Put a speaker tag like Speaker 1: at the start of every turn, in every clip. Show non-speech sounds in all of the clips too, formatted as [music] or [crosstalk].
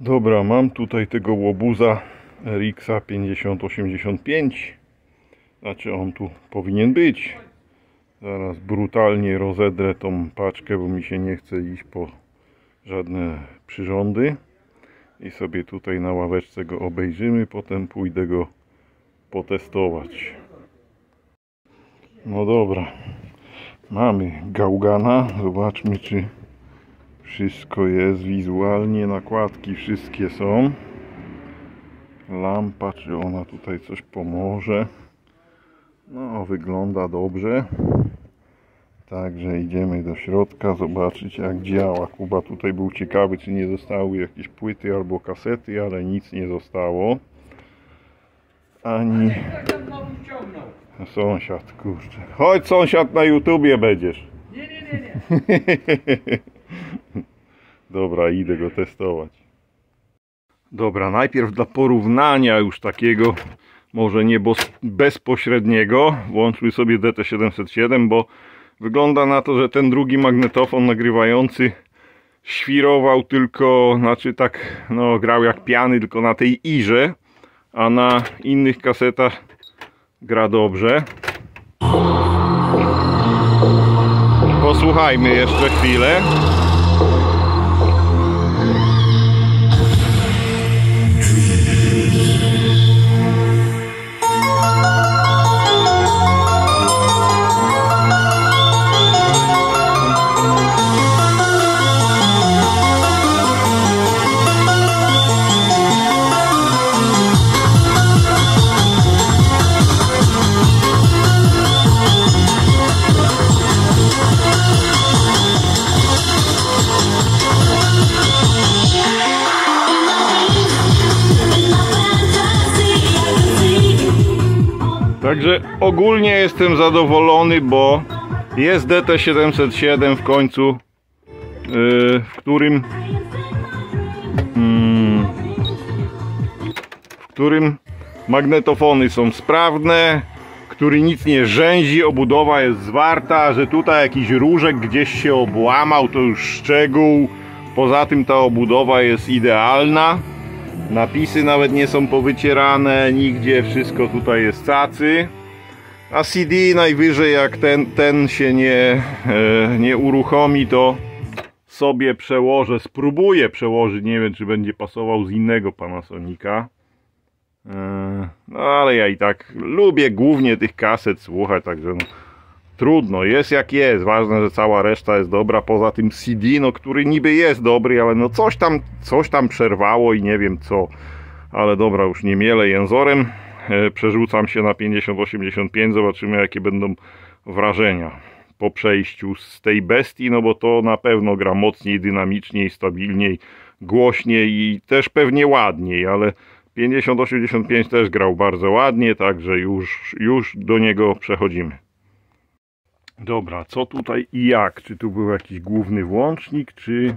Speaker 1: Dobra, mam tutaj tego łobuza Rixa 5085. Znaczy on tu powinien być. Zaraz brutalnie rozedrę tą paczkę, bo mi się nie chce iść po żadne przyrządy. I sobie tutaj na ławeczce go obejrzymy, potem pójdę go potestować. No dobra. Mamy gałgana. Zobaczmy czy wszystko jest wizualnie. Nakładki wszystkie są. Lampa, czy ona tutaj coś pomoże. No, wygląda dobrze. Także idziemy do środka zobaczyć jak działa. Kuba tutaj był ciekawy, czy nie zostały jakieś płyty albo kasety, ale nic nie zostało. Ani sąsiad, kurczę. Chodź sąsiad na YouTubie będziesz.
Speaker 2: Nie. [laughs]
Speaker 1: Dobra, idę go testować. Dobra, najpierw dla porównania już takiego, może nie bezpośredniego, włączmy sobie DT707, bo wygląda na to, że ten drugi magnetofon nagrywający świrował tylko, znaczy tak, no grał jak piany tylko na tej irze, a na innych kasetach gra dobrze. Posłuchajmy jeszcze chwilę. Także ogólnie jestem zadowolony, bo jest DT707 w końcu, yy, w którym mm, w którym magnetofony są sprawne, który nic nie rzęzi, obudowa jest zwarta, że tutaj jakiś różek gdzieś się obłamał, to już szczegół. Poza tym ta obudowa jest idealna. Napisy nawet nie są powycierane, nigdzie wszystko tutaj jest cacy. A CD najwyżej jak ten, ten się nie, e, nie uruchomi, to sobie przełożę, spróbuję przełożyć, nie wiem czy będzie pasował z innego Panasonica. E, no ale ja i tak lubię głównie tych kaset słuchać, także no, trudno, jest jak jest. Ważne, że cała reszta jest dobra. Poza tym CD, no który niby jest dobry, ale no coś tam, coś tam przerwało i nie wiem co. Ale dobra, już nie mielę jęzorem. E, Przerzucam się na 5085, zobaczymy jakie będą wrażenia po przejściu z tej bestii, no bo to na pewno gra mocniej, dynamiczniej, stabilniej, głośniej i też pewnie ładniej, ale 5085 też grał bardzo ładnie, także już, już do niego przechodzimy. Dobra, co tutaj i jak? Czy tu był jakiś główny włącznik, czy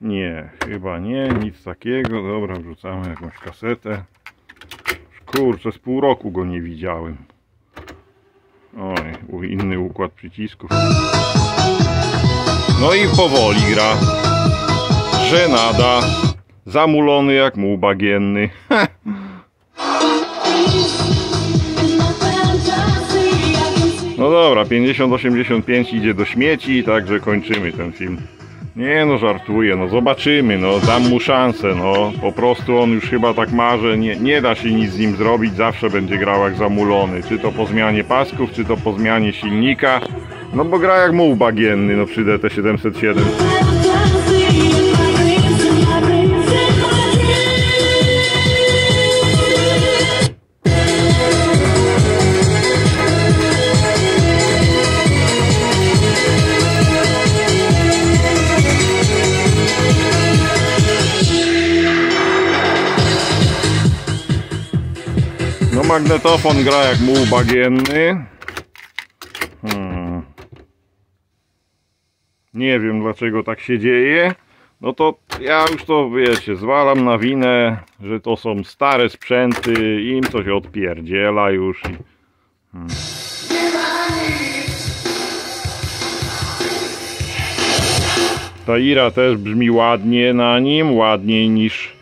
Speaker 1: nie? Chyba nie, nic takiego. Dobra, wrzucamy jakąś kasetę. Kurczę, z pół roku go nie widziałem. Oj, inny układ przycisków. No i powoli gra. Żenada. Zamulony jak muł bagienny. [laughs] dobra, 50-85 idzie do śmieci, także kończymy ten film. Nie no, żartuję, no zobaczymy, no dam mu szansę, no po prostu on już chyba tak ma, że nie, nie da się nic z nim zrobić, zawsze będzie grał jak zamulony, czy to po zmianie pasków, czy to po zmianie silnika, no bo gra jak muł bagienny, no przy DT707. No magnetofon gra jak muł bagienny. Hmm. Nie wiem dlaczego tak się dzieje. No to ja już to wiecie, zwalam na winę, że to są stare sprzęty, im coś odpierdziela już. Hmm. Ta ira też brzmi ładnie na nim, ładniej niż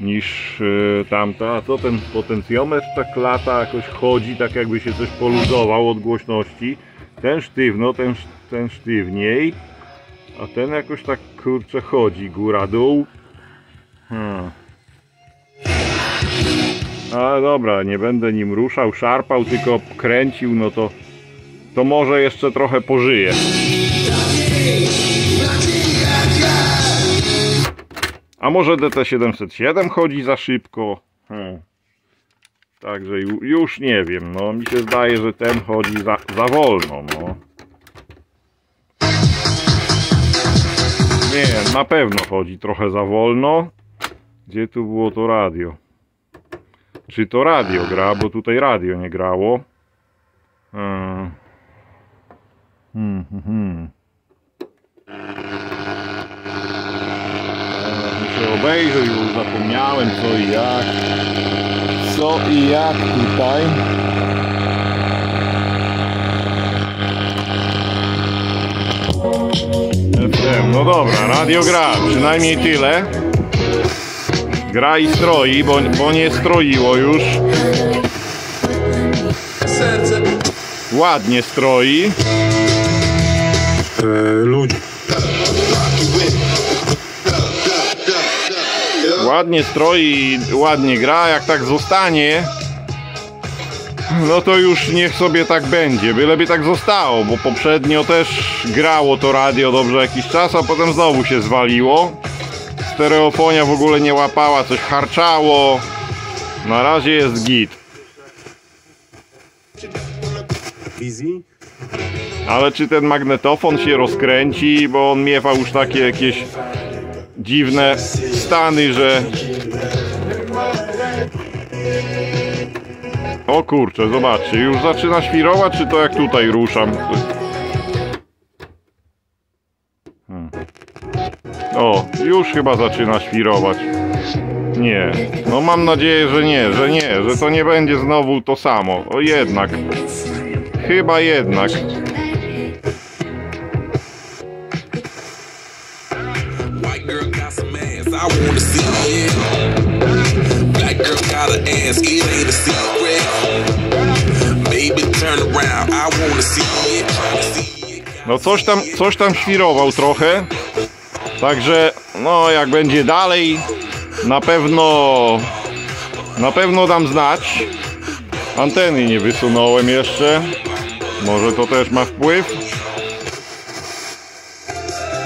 Speaker 1: niż e, tamta. A co ten potencjometr tak lata, jakoś chodzi, tak jakby się coś poluzował od głośności. Ten sztywno, ten, ten sztywniej, a ten jakoś tak kurczę chodzi, góra, dół. Hmm. Ale dobra, nie będę nim ruszał, szarpał, tylko kręcił, no to to może jeszcze trochę pożyje. A może DT707 chodzi za szybko? Hmm. Także ju, już nie wiem, no mi się zdaje, że ten chodzi za, za wolno, no. Nie, na pewno chodzi trochę za wolno. Gdzie tu było to radio? Czy to radio gra, bo tutaj radio nie grało. Hmm. Hmm, hmm, hmm. Obejrzeć, bo zapomniałem co i jak. Co i jak tutaj. No dobra, radio gra, przynajmniej tyle. Gra i stroi, bo, bo nie stroiło już. Ładnie stroi.
Speaker 3: ludzi.
Speaker 1: Ładnie stroi i ładnie gra, jak tak zostanie no to już niech sobie tak będzie, byleby tak zostało, bo poprzednio też grało to radio dobrze jakiś czas, a potem znowu się zwaliło. Stereofonia w ogóle nie łapała, coś harczało. Na razie jest git. Ale czy ten magnetofon się rozkręci, bo on miewa już takie jakieś dziwne stany, że o kurczę, zobaczcie, już zaczyna świrować, czy to jak tutaj ruszam? Hmm. O, już chyba zaczyna świrować. Nie, no mam nadzieję, że nie, że nie, że to nie będzie znowu to samo. O jednak, chyba jednak.
Speaker 4: Wanna see it. Black girl got an ass, it ain't a secret. Baby, turn around, I wanna. See it.
Speaker 1: No coś tam, coś tam świrował trochę. Także no jak będzie dalej, na pewno na pewno dam znać. Anteny nie wysunąłem jeszcze. Może to też ma wpływ.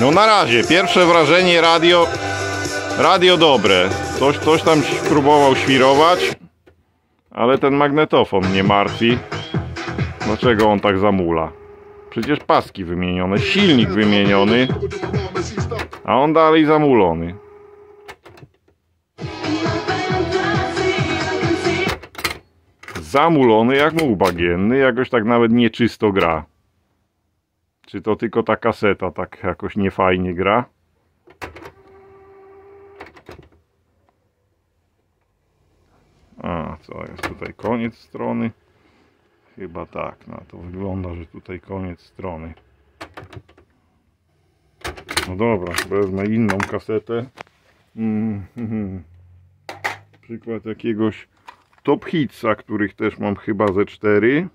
Speaker 1: No na razie, pierwsze wrażenie radio radio dobre. Coś, coś tam próbował świrować. Ale ten magnetofon mnie martwi. Dlaczego on tak zamula? Przecież paski wymienione, silnik wymieniony, a on dalej zamulony. Zamulony jak muł bagienny, jakoś tak nawet nieczysto gra. Czy to tylko ta kaseta tak jakoś niefajnie gra? A, co jest tutaj koniec strony? Chyba tak, na to wygląda, że tutaj koniec strony. No dobra, wezmę inną kasetę. Mm, mhm. Przykład jakiegoś Top Hitsa, których też mam chyba ze cztery.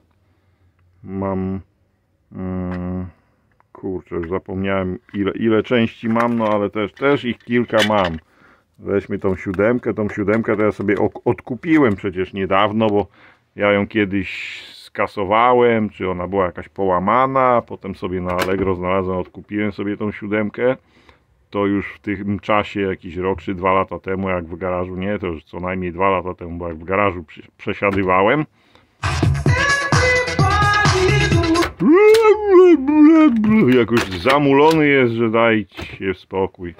Speaker 1: Mam... Mm, kurczę, już zapomniałem ile, ile części mam, no ale też, też ich kilka mam. Weźmy tą siódemkę, tą siódemkę to ja sobie odkupiłem przecież niedawno, bo ja ją kiedyś skasowałem, czy ona była jakaś połamana, potem sobie na Allegro znalazłem, odkupiłem sobie tą siódemkę. To już w tym czasie, jakiś rok czy dwa lata temu, jak w garażu, nie, to już co najmniej dwa lata temu, bo jak w garażu przy- przesiadywałem. Jakoś zamulony jest, że dajcie spokój.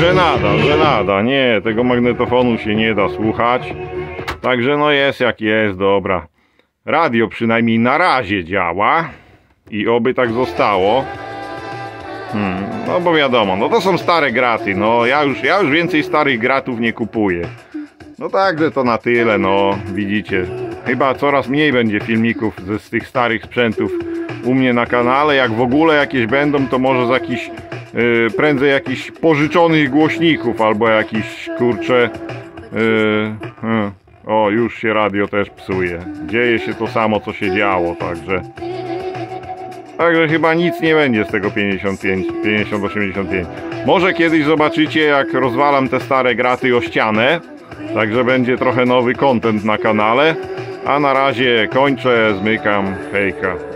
Speaker 1: Żenada, żenada, nie, tego magnetofonu się nie da słuchać. Także no jest jak jest, dobra. Radio przynajmniej na razie działa i oby tak zostało. Hmm, no bo wiadomo, no to są stare graty, no ja już, ja już więcej starych gratów nie kupuję. No także to na tyle, no widzicie. Chyba coraz mniej będzie filmików ze, z tych starych sprzętów u mnie na kanale. Jak w ogóle jakieś będą, to może z jakichś y, prędzej jakichś pożyczonych głośników albo jakiś kurcze. y, y, o, już się radio też psuje. Dzieje się to samo, co się działo, także. Także chyba nic nie będzie z tego 55, 5085. Może kiedyś zobaczycie, jak rozwalam te stare graty o ścianę. Także będzie trochę nowy content na kanale. A na razie kończę, zmykam. Hejka.